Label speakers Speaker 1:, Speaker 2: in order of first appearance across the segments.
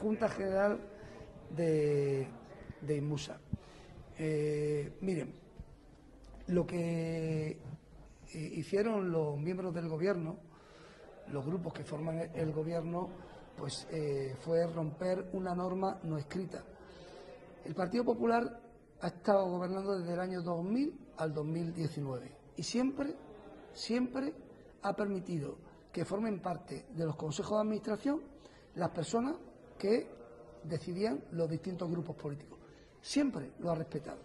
Speaker 1: Junta General de, de. Eh, miren, lo que eh, hicieron los miembros del gobierno, los grupos que forman el gobierno, pues eh, fue romper una norma no escrita. El Partido Popular ha estado gobernando desde el año 2000 al 2019 y siempre, siempre ha permitido que formen parte de los consejos de administración las personas que decidían los distintos grupos políticos. Siempre lo ha respetado.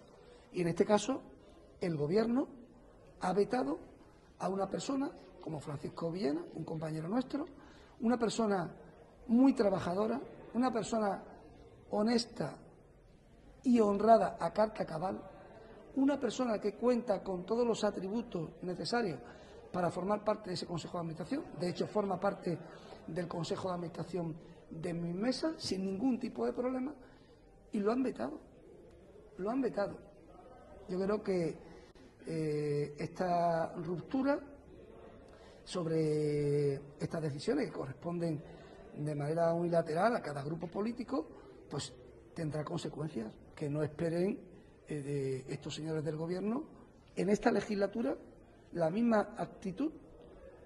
Speaker 1: Y en este caso, el Gobierno ha vetado a una persona como Francisco Villena, un compañero nuestro, una persona muy trabajadora, una persona honesta y honrada a carta cabal, una persona que cuenta con todos los atributos necesarios para formar parte de ese Consejo de Administración. De hecho, forma parte del Consejo de Administración de mi mesa sin ningún tipo de problema y lo han vetado. Lo han vetado. Yo creo que eh, esta ruptura sobre estas decisiones que corresponden de manera unilateral a cada grupo político, pues tendrá consecuencias que no esperen eh, de estos señores del Gobierno en esta legislatura la misma actitud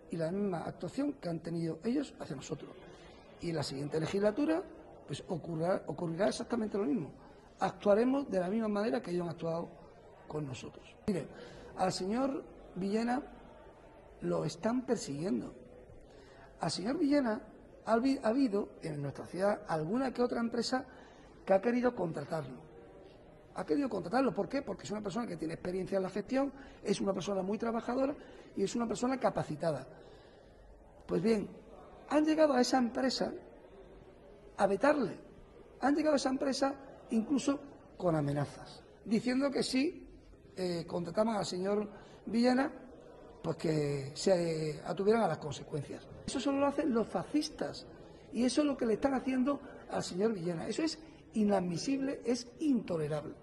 Speaker 1: y la misma actuación que han tenido ellos hacia nosotros. Y en la siguiente legislatura, pues ocurrirá, ocurrirá exactamente lo mismo. Actuaremos de la misma manera que ellos han actuado con nosotros. Miren, al señor Villena lo están persiguiendo. Al señor Villena ha habido en nuestra ciudad alguna que otra empresa que ha querido contratarlo. Ha querido contratarlo. ¿Por qué? Porque es una persona que tiene experiencia en la gestión, es una persona muy trabajadora y es una persona capacitada. Pues bien, han llegado a esa empresa a vetarle. Han llegado a esa empresa incluso con amenazas, diciendo que si eh, contrataban al señor Villena, pues que se atuvieran a las consecuencias. Eso solo lo hacen los fascistas y eso es lo que le están haciendo al señor Villena. Eso es inadmisible, es intolerable.